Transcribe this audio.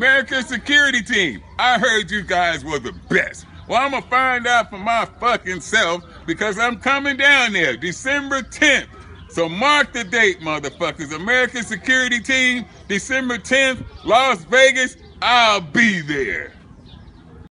American security team. I heard you guys were the best. Well, I'm gonna find out for my fucking self because I'm coming down there December 10th. So mark the date, motherfuckers. American security team, December 10th, Las Vegas. I'll be there.